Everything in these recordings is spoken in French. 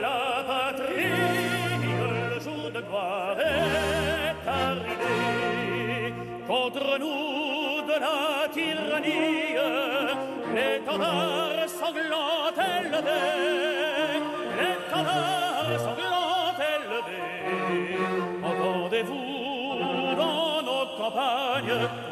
La patrie, le jour de gloire est arrivé, contre nous de la tyrannie, les canards sanglantes élevés, les canards sanglantes élevés, entendez-vous dans nos campagnes.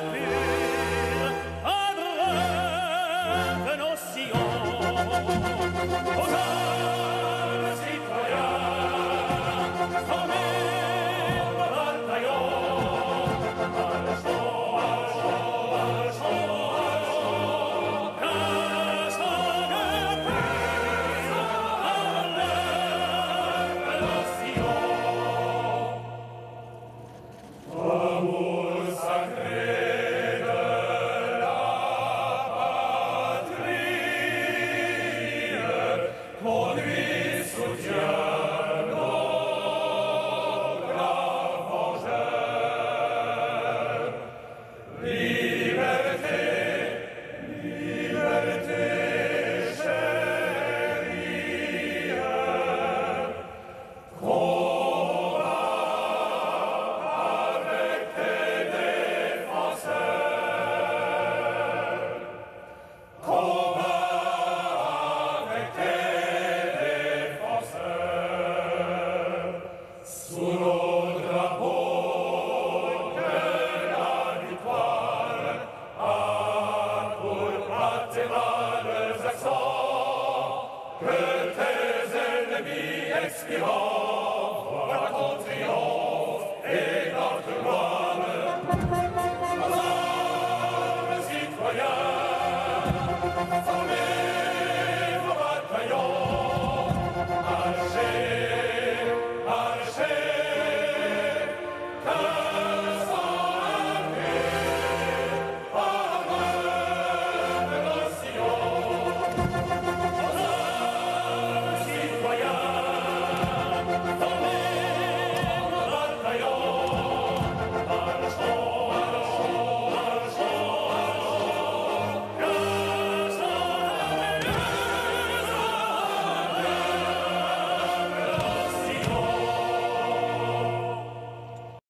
que tes ennemis expirant,